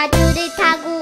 বাজুরে থাকু